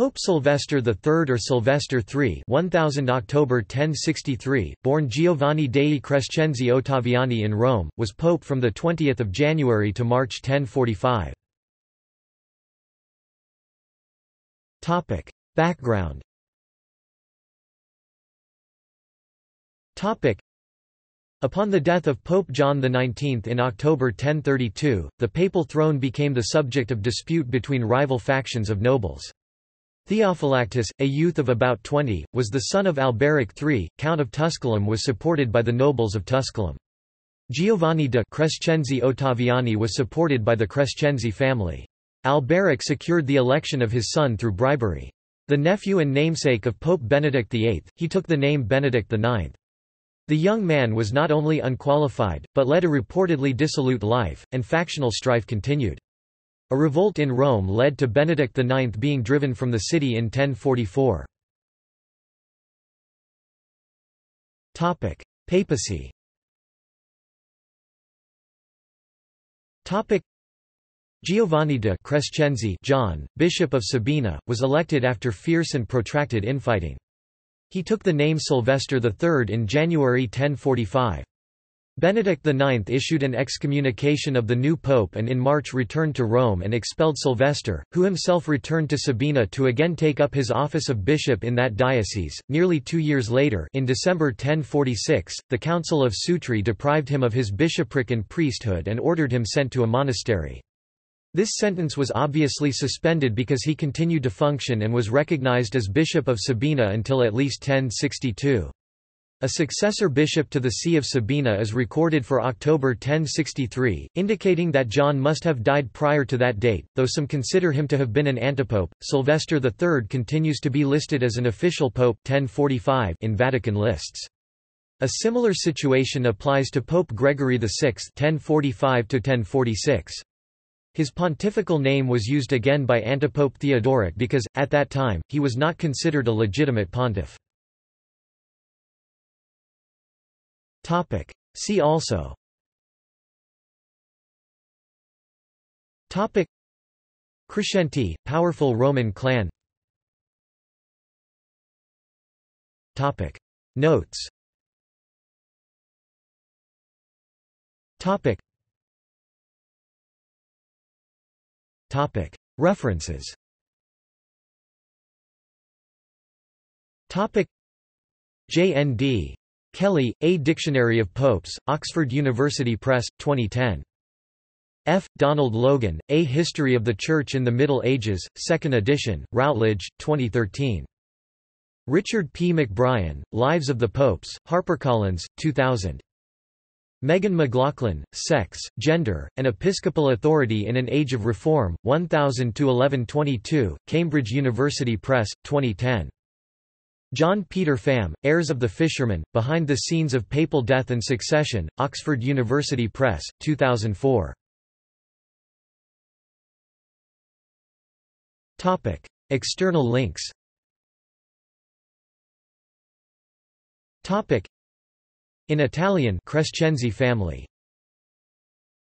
Pope Sylvester III or Silvester III 1000 October 1063, born Giovanni dei Crescenzi Ottaviani in Rome, was pope from 20 January to March 1045. Background Upon the death of Pope John XIX in October 1032, the papal throne became the subject of dispute between rival factions of nobles. Theophylactus, a youth of about 20, was the son of Alberic III, Count of Tusculum was supported by the nobles of Tusculum. Giovanni de Crescenzi Ottaviani was supported by the Crescenzi family. Alberic secured the election of his son through bribery. The nephew and namesake of Pope Benedict VIII, he took the name Benedict IX. The young man was not only unqualified, but led a reportedly dissolute life, and factional strife continued. A revolt in Rome led to Benedict IX being driven from the city in 1044. Papacy Giovanni de Crescenzi John, Bishop of Sabina, was elected after fierce and protracted infighting. He took the name Sylvester III in January 1045. Benedict IX issued an excommunication of the new pope and in March returned to Rome and expelled Sylvester, who himself returned to Sabina to again take up his office of bishop in that diocese. Nearly two years later, in December 1046, the Council of Sutri deprived him of his bishopric and priesthood and ordered him sent to a monastery. This sentence was obviously suspended because he continued to function and was recognized as Bishop of Sabina until at least 1062. A successor bishop to the See of Sabina is recorded for October 1063, indicating that John must have died prior to that date, though some consider him to have been an antipope. Sylvester III continues to be listed as an official pope 1045 in Vatican lists. A similar situation applies to Pope Gregory VI 1045 -1046. His pontifical name was used again by antipope Theodoric because, at that time, he was not considered a legitimate pontiff. See also. Crescentii, powerful Roman clan. Notes. References. J.N.D. Kelly, A Dictionary of Popes, Oxford University Press, 2010. F. Donald Logan, A History of the Church in the Middle Ages, 2nd edition, Routledge, 2013. Richard P. McBrien, Lives of the Popes, HarperCollins, 2000. Megan McLaughlin, Sex, Gender, and Episcopal Authority in an Age of Reform, 1000–1122, Cambridge University Press, 2010. John Peter Pham, Heirs of the Fisherman, Behind the Scenes of Papal Death and Succession, Oxford University Press, 2004. Topic. External links Topic. in Italian Crescenzi family